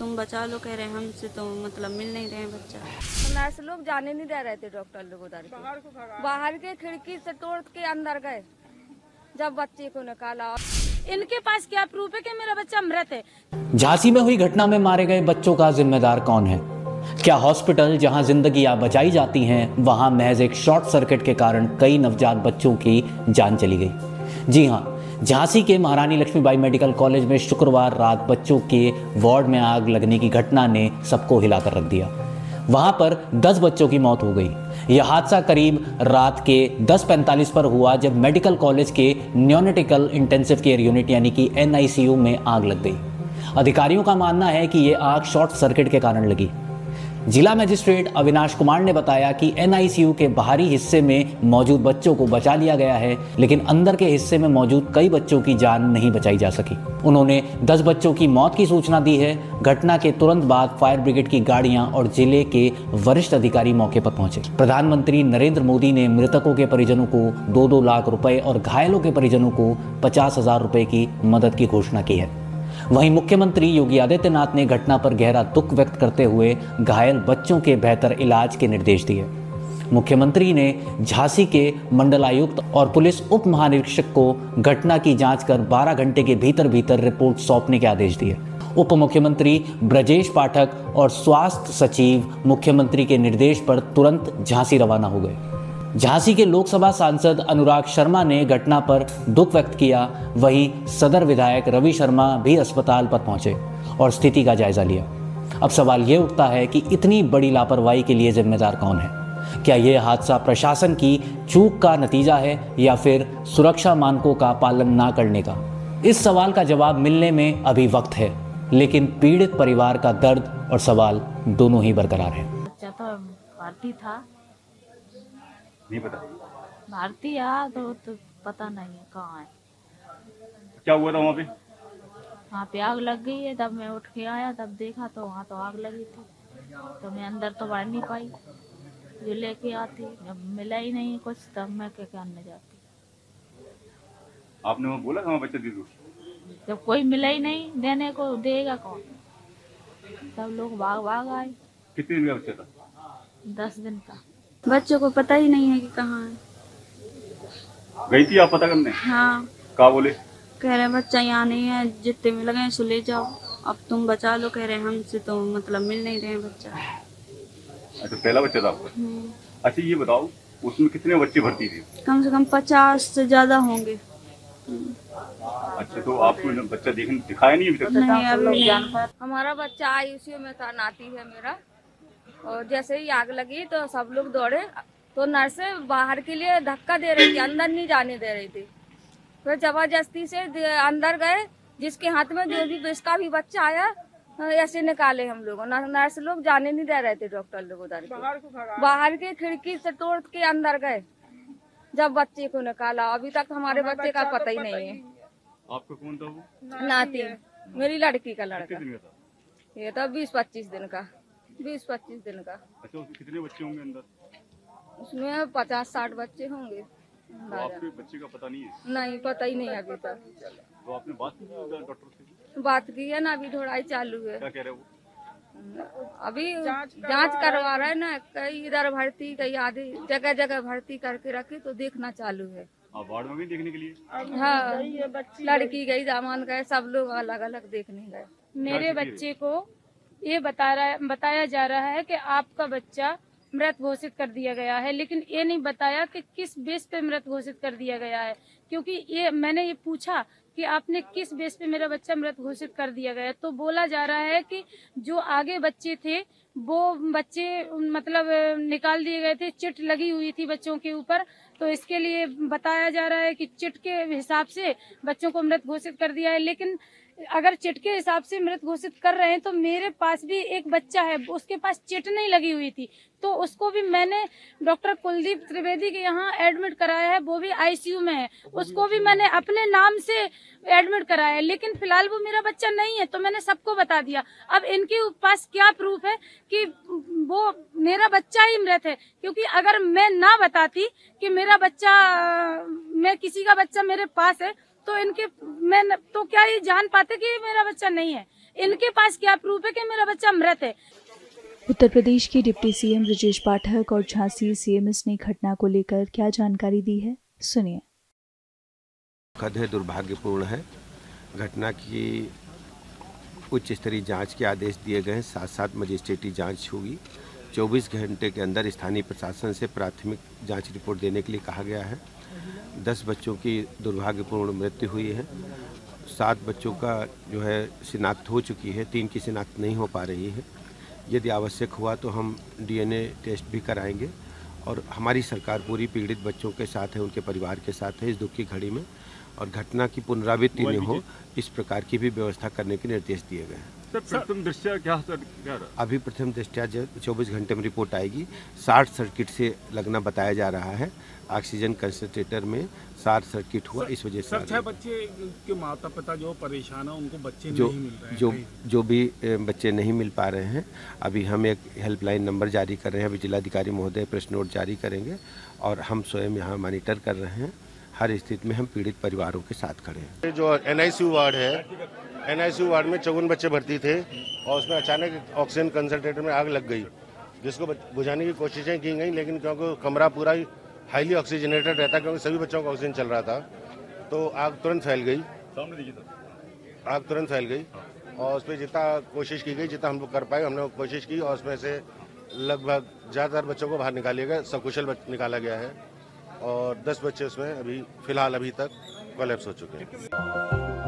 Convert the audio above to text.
तुम बचा लो कह रहे हैं हमसे तो मतलब मिल नहीं रहे बच्चा। नर्स लोग जाने नहीं दे रहे थे डॉक्टर लोग उधर बाहर के खिड़की से तोड़ के अंदर गए। जब बच्चे को निकाला। इनके पास क्या प्रूफ है कि मेरा बच्चा मृत है? झांसी में हुई घटना में मारे गए बच्चों का जिम्मेदार कौन है? क्या हॉस्पिटल जहाँ जिंदगियाँ बचाई जाती हैं वहाँ महज एक शॉर्ट सर्किट के कारण कई नवजात बच्चों की जान चली गई? जी हाँ झांसी के महारानी लक्ष्मीबाई मेडिकल कॉलेज में शुक्रवार रात बच्चों के वार्ड में आग लगने की घटना ने सबको हिलाकर रख दिया। वहाँ पर 10 बच्चों की मौत हो गई। यह हादसा करीब रात के 10:45 पर हुआ जब मेडिकल कॉलेज के न्योनेटिकल इंटेंसिव केयर यूनिट यानी कि एनआईसीयू में आग लग गई। अधिकारियों का मानना है कि यह आग शॉर्ट सर्किट के कारण लगी। जिला मजिस्ट्रेट अविनाश कुमार ने बताया कि एनआईसीयू के बाहरी हिस्से में मौजूद बच्चों को बचा लिया गया है, लेकिन अंदर के हिस्से में मौजूद कई बच्चों की जान नहीं बचाई जा सकी। उन्होंने 10 बच्चों की मौत की सूचना दी है। घटना के तुरंत बाद फायर ब्रिगेड की गाड़ियाँ और ज़िले के वरिष्ठ अधिकारी मौके पर पहुँचे। प्रधानमंत्री नरेंद्र मोदी ने मृतकों के परिजनों को दो दो लाख रुपए और घायलों के परिजनों को पचास हज़ार रुपए की मदद की घोषणा की है। वहीं मुख्यमंत्री योगी आदित्यनाथ ने घटना पर गहरा दुख व्यक्त करते हुए घायल बच्चों के बेहतर इलाज के निर्देश दिए। मुख्यमंत्री ने झांसी के मंडलायुक्त और पुलिस उप महानिरीक्षक को घटना की जाँच कर 12 घंटे के भीतर भीतर रिपोर्ट सौंपने के आदेश दिए। उप मुख्यमंत्री ब्रजेश पाठक और स्वास्थ्य सचिव मुख्यमंत्री के निर्देश पर तुरंत झांसी रवाना हो गए। झांसी के लोकसभा सांसद अनुराग शर्मा ने घटना पर दुख व्यक्त किया। वहीं सदर विधायक रवि शर्मा भी अस्पताल पर पहुँचे और स्थिति का जायजा लिया। अब सवाल ये उठता है कि इतनी बड़ी लापरवाही के लिए जिम्मेदार कौन है? क्या यह हादसा प्रशासन की चूक का नतीजा है या फिर सुरक्षा मानकों का पालन ना करने का? इस सवाल का जवाब मिलने में अभी वक्त है, लेकिन पीड़ित परिवार का दर्द और सवाल दोनों ही बरकरार है। तो था नहीं पता। भारती आ तो, तो पता नहीं है कहाँ है। क्या हुआ था वहाँ पे? वहाँ पे आग लग गई है तब मैं उठ के आया तब देखा तो वहाँ तो आग लगी थी। तो मैं अंदर तो बढ़ नहीं पाई। जो लेके आती जब मिला ही नहीं कुछ तब मैं क्या करने जाती। आपने वहाँ बोला था बच्चा दे दो जब कोई मिला ही नहीं देने को देगा कौन? सब लोग भाग भाग आए। कितने दिन का बच्चा था? दस दिन का। बच्चों को पता ही नहीं है कि कहाँ है। गई थी आप पता करने? हाँ। कहा बोले? कह रहे बच्चा यहाँ नहीं है जितने में लगे सो ले जाओ। अब तुम बचा लो कह रहे हैं हमसे तो मतलब मिल नहीं रहे बच्चा। अच्छा पहला बच्चा था आपका? हम्म, अच्छा ये बताओ उसमें कितने बच्चे भर्ती थे? कम से कम पचास से ज़्यादा होंगे। अच्छा तो आपको बच्चा देखने दिखाया नहीं अभी तक? नहीं अभी नहीं। हमारा बच्चा आईसीयू में था नाती है मेरा। और जैसे ही आग लगी तो सब लोग दौड़े। तो नर्स बाहर के लिए धक्का दे रही थी अंदर नहीं जाने दे रही थी। फिर ज़बरदस्ती से अंदर गए जिसके हाथ में जो भी जिसका भी बच्चा आया ऐसे निकाले हम लोग नर्स लोग जाने नहीं दे रहे थे डॉक्टर लोग उधर बाहर के खिड़की से तोड़ के अंदर गए जब बच्चे को निकाला। अभी तक हमारे बच्चे का पता ही नहीं है आपका कौन था वो? नाती। मेरी लड़की का लड़का। ये तो बीस पच्चीस दिन का। बीस पच्चीस दिन का। अच्छा उसमें कितने बच्चे होंगे अंदर? उसमें पचास साठ बच्चे होंगे। तो आपके बच्चे का पता नहीं है? नहीं पता ही नहीं अभी तक। तो आपने बात की डॉक्टर से? बात की है ना अभी ढोड़ाई चालू है। क्या कह रहे हैं वो? अभी जाँच करवा रहे ना कई इधर भर्ती कई आधी जगह जगह भर्ती करके रखे तो देखना चालू है। वार्ड में भी देखने के लिए? हाँ। लड़की गई दामान गए सब लोग अलग अलग देखने गए। मेरे बच्चे को ये बता रहा बताया जा रहा है कि आपका बच्चा मृत घोषित कर दिया गया है, लेकिन ये नहीं बताया कि किस बेस पे मृत घोषित कर दिया गया है, क्योंकि ये, मैंने ये पूछा कि आपने किस बेस पे मेरा बच्चा मृत घोषित कर दिया गया तो बोला जा रहा है कि जो आगे बच्चे थे, वो बच्चे मतलब निकाल दिए गए थे, चिट लगी हुई थी बच्चों के ऊपर तो इसके लिए बताया जा रहा है कि चिट के हिसाब से बच्चों को मृत घोषित कर दिया है, लेकिन अगर चिट के हिसाब से मृत घोषित कर रहे हैं तो मेरे पास भी एक बच्चा है, उसके पास चिट नहीं लगी हुई थी। तो उसको भी मैंने डॉक्टर कुलदीप त्रिवेदी के यहाँ एडमिट कराया है, वो भी आईसीयू में है। उसको भी मैंने अपने नाम से एडमिट कराया है, लेकिन फ़िलहाल वो मेरा बच्चा नहीं है तो मैंने सबको बता दिया। अब इनके पास क्या प्रूफ है कि वो मेरा बच्चा ही मृत है? क्योंकि अगर मैं ना बताती कि मेरा बच्चा, मैं किसी का बच्चा मेरे पास है तो इनके मैं तो क्या ये जान पाते कि ये मेरा बच्चा नहीं है? इनके पास क्या प्रूफ है कि मेरा बच्चा मृत है? उत्तर प्रदेश के डिप्टी सीएम ब्रजेश पाठक और झांसी सीएमएस ने घटना को लेकर क्या जानकारी दी है? सुनिए। दुखद है दुर्भाग्यपूर्ण है। घटना की उच्च स्तरीय जाँच के आदेश दिए गए हैं। साथ साथ मजिस्ट्रेटी जाँच होगी। 24 घंटे के अंदर स्थानीय प्रशासन से प्राथमिक जाँच रिपोर्ट देने के लिए कहा गया है। 10 बच्चों की दुर्भाग्यपूर्ण मृत्यु हुई है। सात बच्चों का जो है शिनाख्त हो चुकी है तीन की शिनाख्त नहीं हो पा रही है। यदि आवश्यक हुआ तो हम डीएनए टेस्ट भी कराएँगे और हमारी सरकार पूरी पीड़ित बच्चों के साथ है उनके परिवार के साथ है इस दुख की घड़ी में और घटना की पुनरावृत्ति न हो इस प्रकार की भी व्यवस्था करने के निर्देश दिए गए हैं। सर प्रथम दृष्टया क्या सर क्या रहा? अभी प्रथम दृष्टया चौबीस घंटे में रिपोर्ट आएगी शार्ट सर्किट से लगना बताया जा रहा है। ऑक्सीजन कंसनट्रेटर में शार्ट सर्किट हुआ इस वजह से सर छह बच्चे के माता पिता जो परेशान है उनको बच्चे जो नहीं मिल रहे जो जो भी बच्चे नहीं मिल पा रहे हैं अभी हम एक हेल्पलाइन नंबर जारी कर रहे हैं अभी जिलाधिकारी महोदय प्रेस नोट जारी करेंगे और हम स्वयं यहाँ मॉनिटर कर रहे हैं। हर स्थिति में हम पीड़ित परिवारों के साथ खड़े हैं। जो एनआईसीयू वार्ड है एनआईसीयू वार्ड में चौवन बच्चे भर्ती थे और उसमें अचानक ऑक्सीजन कंसनट्रेटर में आग लग गई जिसको बुझाने की कोशिशें की गई लेकिन क्योंकि कमरा पूरा ही हाईली ऑक्सीजनेटेड रहता क्योंकि सभी बच्चों का ऑक्सीजन चल रहा था तो आग तुरंत फैल गई। सर आग तुरंत फैल गई और उस पर जितना कोशिश की गई जितना हम लोग कर पाए हमने कोशिश की और उसमें से लगभग ज़्यादातर बच्चों को बाहर निकालिया गया सकुशल निकाला गया है। और 10 बच्चे उसमें अभी फ़िलहाल अभी तक कोलेप्स हो चुके हैं।